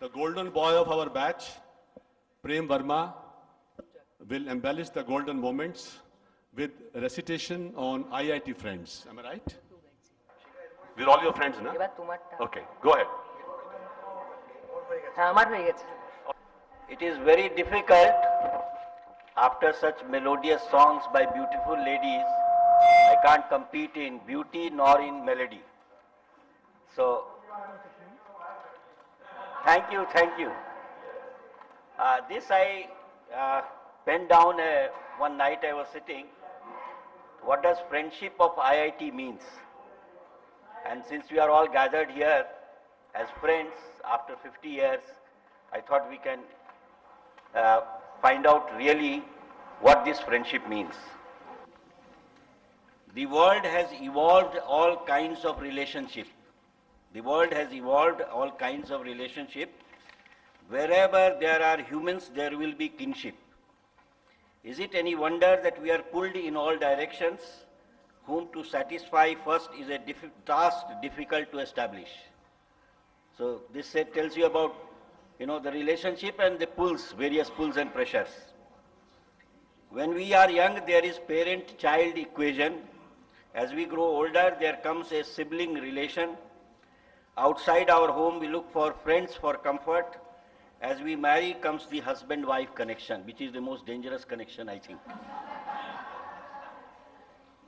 The golden boy of our batch, Prem Verma, will embellish the golden moments with recitation on IIT friends. Am I right? We're all your friends, na? Okay, go ahead. It is very difficult after such melodious songs by beautiful ladies. I can't compete in beauty nor in melody. So thank you, thank you. Uh, this I uh, down uh, one night I was sitting. What does friendship of IIT means? And since we are all gathered here as friends after 50 years, I thought we can uh, find out really what this friendship means. The world has evolved all kinds of relationship. The world has evolved all kinds of relationship. Wherever there are humans, there will be kinship. Is it any wonder that we are pulled in all directions? Whom to satisfy first is a diffi- task difficult to establish. So this set tells you about, you know, the relationship and the pulls, various pulls and pressures. When we are young, there is parent-child equation. As we grow older, there comes a sibling relation. Outside our home, we look for friends for comfort. As we marry, comes the husband-wife connection, which is the most dangerous connection, I think.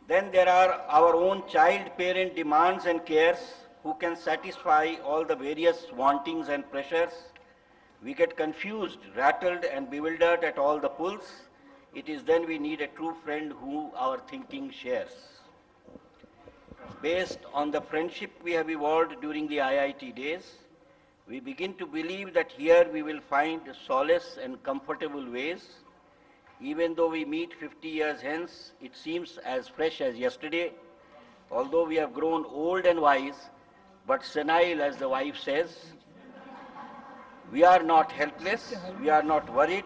Then there are our own child-parent demands and cares who can satisfy all the various wantings and pressures. We get confused, rattled and bewildered at all the pulls. It is then we need a true friend who our thinking shares. Based on the friendship we have evolved during the IIT days, we begin to believe that here we will find solace and comfortable ways even though we meet 50 years hence, it seems as fresh as yesterday. Although we have grown old and wise, but senile, as the wife says, we are not helpless, we are not worried,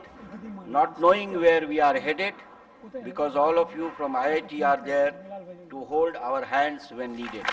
not knowing where we are headed, because all of you from IIT are there to hold our hands when needed.